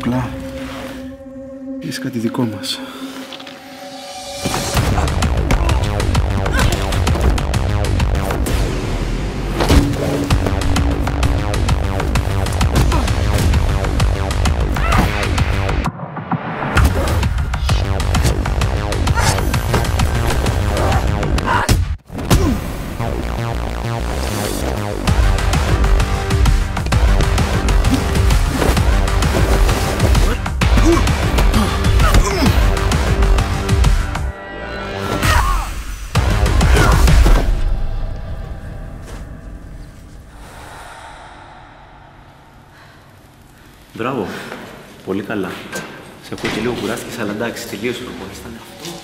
Κούκλα. Είσαι κάτι δικό μας. Μπράβο. Πολύ καλά. Σε ακούω και λίγο κουράστηκες, αλλά εντάξει, τελείωσε το πόνες. Ήταν αυτό.